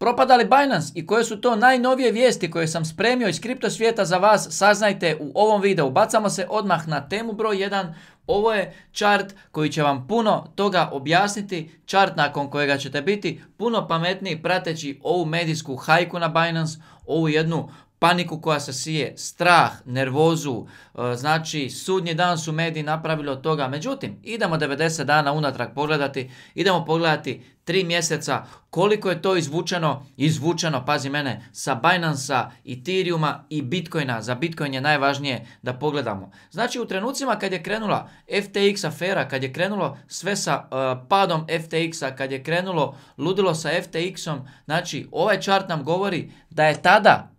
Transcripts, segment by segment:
Propada li Binance i koje su to najnovije vijesti koje sam spremio iz kripto svijeta za vas, saznajte u ovom videu. Bacamo se odmah na temu broj 1. Ovo je chart koji će vam puno toga objasniti, chart nakon kojega ćete biti puno pametniji prateći ovu medijsku hajku na Binance, ovu jednu paniku koja se sije, strah, nervozu, e, znači sudnji dan su mediji napravili od toga. Međutim, idemo 90 dana unatrag pogledati, idemo pogledati 3 mjeseca koliko je to izvučeno, izvučeno, pazi mene, sa Binance-a, Ethereuma i Bitcoina. Za Bitcoin je najvažnije da pogledamo. Znači u trenucima kad je krenula FTX afera, kad je krenulo sve sa e, padom FTX-a, kad je krenulo ludilo sa FTX-om, znači ovaj chart nam govori da je tada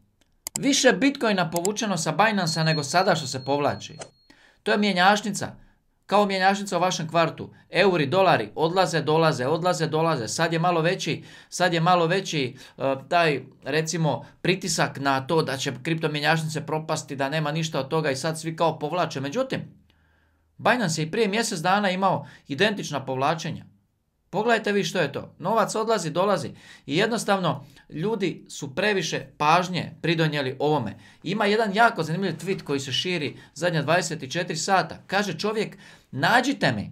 Više Bitcoina povučeno sa Binance nego sada što se povlači. To je mjenjašnica. Kao mjenjašnica u vašem kvartu. Euri, dolari odlaze, dolaze, odlaze, dolaze. Sad je malo veći, sad je malo veći e, taj recimo pritisak na to da će kripto mjenjačnice propasti, da nema ništa od toga i sad svi kao povlače. Međutim, Binance je i prije mjesec dana imao identična povlačenja. Pogledajte vi što je to. Novac odlazi, dolazi. I jednostavno ljudi su previše pažnje pridonijeli ovome. Ima jedan jako zanimljiv tweet koji se širi zadnja 24 sata. Kaže čovjek, nađite mi,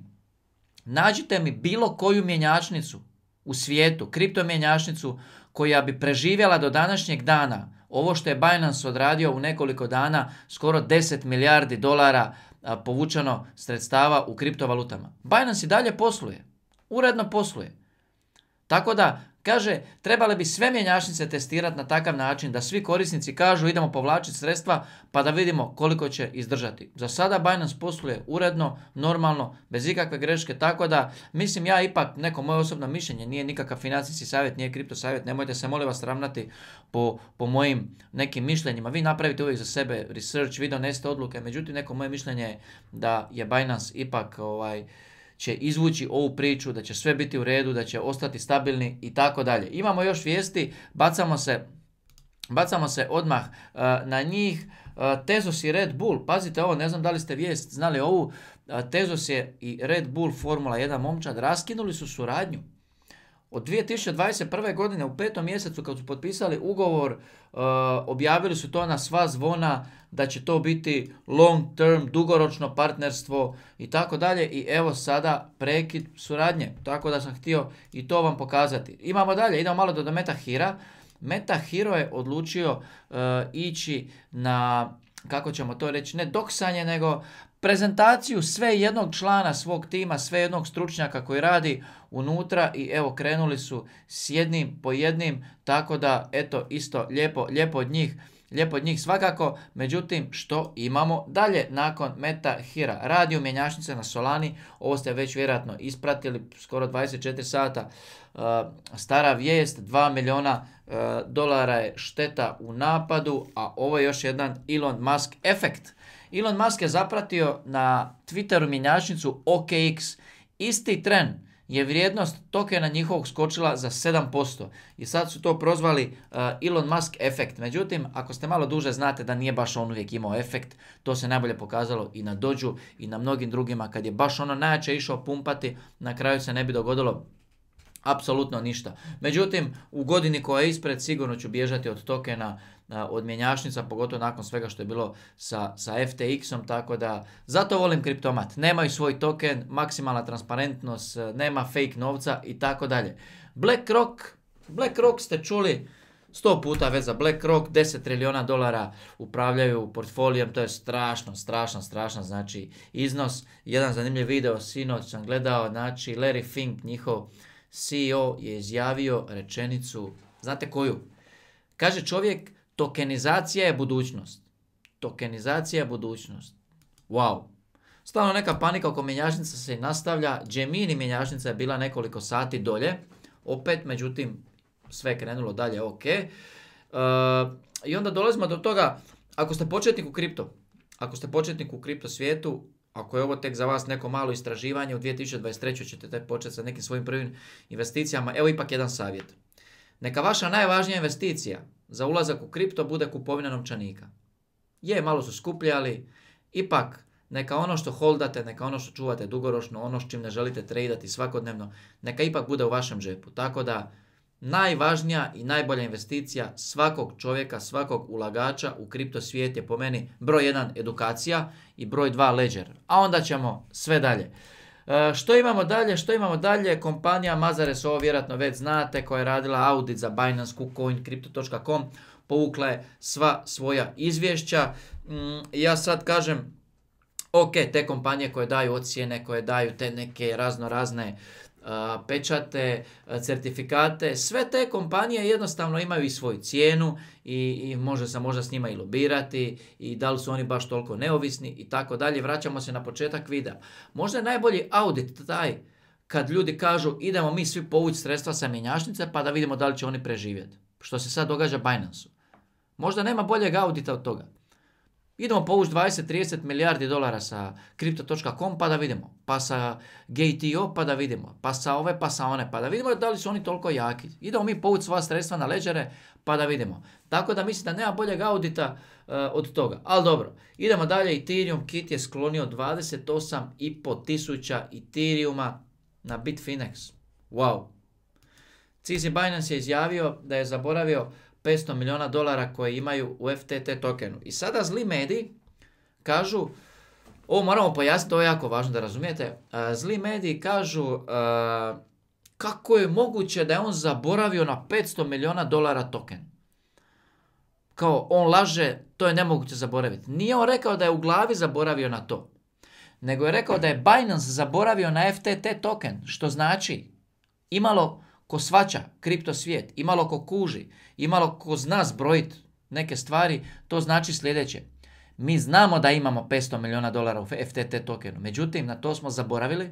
nađite mi bilo koju mjenjačnicu u svijetu, kriptomjenjačnicu koja bi preživjela do današnjeg dana ovo što je Binance odradio u nekoliko dana, skoro 10 milijardi dolara povučeno sredstava u kriptovalutama. Binance i dalje posluje uredno posluje. Tako da, kaže, trebale bi sve mjenjačnice testirati na takav način da svi korisnici kažu idemo povlačiti sredstva pa da vidimo koliko će izdržati. Za sada Binance posluje uredno, normalno, bez ikakve greške, tako da mislim ja ipak, neko moje osobno mišljenje, nije nikakav financijski savjet, nije kripto savjet, nemojte se molim vas ravnati po, po mojim nekim mišljenjima. Vi napravite uvijek za sebe research, vi donesete odluke, međutim neko moje mišljenje je da je Binance ipak ovaj, će izvući ovu priču, da će sve biti u redu, da će ostati stabilni i tako dalje. Imamo još vijesti, bacamo se, bacamo se odmah uh, na njih. Uh, Tezos i Red Bull, pazite ovo, ne znam da li ste vijest znali ovu, uh, Tezos je i Red Bull Formula 1 momčad raskinuli su suradnju. Od 2021. godine u petom mjesecu kad su potpisali ugovor, objavili su to na sva zvona da će to biti long term, dugoročno partnerstvo i tako dalje. I evo sada prekid suradnje. Tako da sam htio i to vam pokazati. Imamo dalje, idemo malo do, Meta Hira. Meta Hero je odlučio uh, ići na kako ćemo to reći, ne doksanje, nego prezentaciju sve jednog člana svog tima, sve jednog stručnjaka koji radi unutra i evo krenuli su s jednim po jednim, tako da eto isto lijepo, lijepo od njih. Lijepo od njih svakako, međutim što imamo dalje nakon Meta Hira? Radio mjenjačnice na Solani, ovo ste već vjerojatno ispratili, skoro 24 sata, uh, stara vijest, 2 miliona uh, dolara je šteta u napadu, a ovo je još jedan Elon Musk efekt. Elon Musk je zapratio na Twitteru mjenjačnicu OKX. Isti tren je vrijednost tokena njihovog skočila za 7%. I sad su to prozvali uh, Elon Musk efekt. Međutim, ako ste malo duže znate da nije baš on uvijek imao efekt, to se najbolje pokazalo i na Dođu i na mnogim drugima. Kad je baš ono najjače išao pumpati, na kraju se ne bi dogodilo apsolutno ništa. Međutim, u godini koja je ispred sigurno ću bježati od tokena, od mjenjačnica, pogotovo nakon svega što je bilo sa, sa FTX-om, tako da zato volim kriptomat. Nemaju svoj token, maksimalna transparentnost, nema fake novca i tako dalje. BlackRock, BlackRock ste čuli, sto puta već za BlackRock, 10 trilijona dolara upravljaju portfolijem, to je strašno, strašno, strašno, znači iznos. Jedan zanimljiv video, sinoć sam gledao, znači Larry Fink, njihov CEO je izjavio rečenicu, znate koju? Kaže čovjek, tokenizacija je budućnost. Tokenizacija je budućnost. Wow. Stalno neka panika oko mjenjačnica se nastavlja. Gemini mjenjačnica je bila nekoliko sati dolje. Opet, međutim, sve je krenulo dalje ok. Uh, I onda dolazimo do toga, ako ste početnik u kripto, ako ste početnik u kripto svijetu, ako je ovo tek za vas neko malo istraživanje, u 2023. ćete početi sa nekim svojim prvim investicijama, evo ipak jedan savjet. Neka vaša najvažnija investicija za ulazak u kripto bude kupovina novčanika. Je, malo su skuplji, ali ipak neka ono što holdate, neka ono što čuvate dugoročno, ono s čim ne želite tradati svakodnevno, neka ipak bude u vašem džepu. Tako da najvažnija i najbolja investicija svakog čovjeka, svakog ulagača u kripto svijet je po meni broj 1 edukacija i broj 2 ledger. A onda ćemo sve dalje. E, što imamo dalje? Što imamo dalje? Kompanija Mazares, ovo vjerojatno već znate, koja je radila audit za Binance, KuCoin, Crypto.com, povukla je sva svoja izvješća. Mm, ja sad kažem, ok, te kompanije koje daju ocjene, koje daju te neke razno razne pečate, certifikate, sve te kompanije jednostavno imaju i svoju cijenu i, i može se možda s njima i lobirati i da li su oni baš toliko neovisni i tako dalje. Vraćamo se na početak videa. Možda je najbolji audit taj kad ljudi kažu idemo mi svi povući sredstva sa mjenjačnice pa da vidimo da li će oni preživjeti. Što se sad događa Binance-u. Možda nema boljeg audita od toga. Idemo povući 20-30 milijardi dolara sa Crypto.com pa da vidimo. Pa sa GTO pa da vidimo. Pa sa ove pa sa one pa da vidimo da li su oni toliko jaki. Idemo mi povući sva sredstva na leđere pa da vidimo. Tako da mislim da nema boljeg audita uh, od toga. Ali dobro, idemo dalje. Ethereum Kit je sklonio 28,5 tisuća Ethereuma na Bitfinex. Wow. CZ Binance je izjavio da je zaboravio 500 milijuna dolara koje imaju u FTT tokenu. I sada zli mediji kažu, ovo moramo pojasniti, to je jako važno da razumijete, zli mediji kažu kako je moguće da je on zaboravio na 500 milijuna dolara token. Kao on laže, to je nemoguće zaboraviti. Nije on rekao da je u glavi zaboravio na to. Nego je rekao da je Binance zaboravio na FTT token, što znači imalo ko svača kripto svijet, imalo ko kuži, imalo ko zna zbrojiti neke stvari, to znači sljedeće. Mi znamo da imamo 500 milijuna dolara u FTT tokenu, međutim na to smo zaboravili,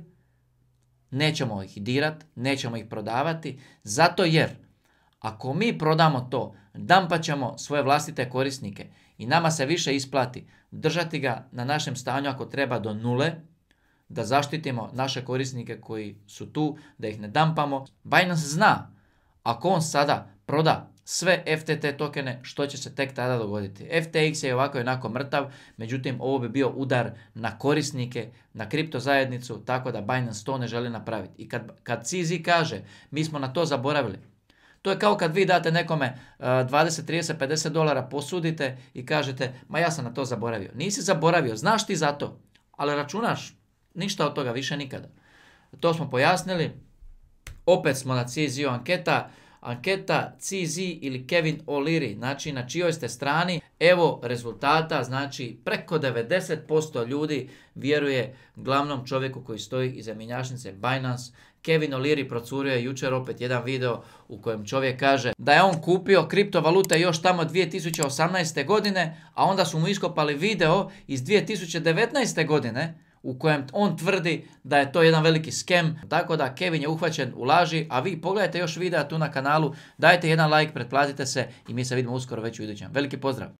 nećemo ih dirat, nećemo ih prodavati, zato jer ako mi prodamo to, dampat ćemo svoje vlastite korisnike i nama se više isplati držati ga na našem stanju ako treba do nule, da zaštitimo naše korisnike koji su tu, da ih ne dampamo. Binance zna, ako on sada proda sve FTT tokene, što će se tek tada dogoditi. FTX je ovako onako mrtav, međutim ovo bi bio udar na korisnike, na kripto zajednicu, tako da Binance to ne želi napraviti. I kad, kad CZ kaže, mi smo na to zaboravili, to je kao kad vi date nekome 20, 30, 50 dolara, posudite i kažete, ma ja sam na to zaboravio. Nisi zaboravio, znaš ti za to, ali računaš Ništa od toga više nikada. To smo pojasnili. Opet smo na CZ anketa. Anketa CZ ili Kevin O'Leary, znači na čijoj ste strani. Evo rezultata, znači preko 90% ljudi vjeruje glavnom čovjeku koji stoji iza minjačnice Binance. Kevin O'Leary procurio je jučer opet jedan video u kojem čovjek kaže da je on kupio kriptovalute još tamo 2018. godine, a onda su mu iskopali video iz 2019. godine u kojem on tvrdi da je to jedan veliki skem. Tako da Kevin je uhvaćen u laži, a vi pogledajte još videa tu na kanalu, dajte jedan like, pretplatite se i mi se vidimo uskoro već u idućem. Veliki pozdrav!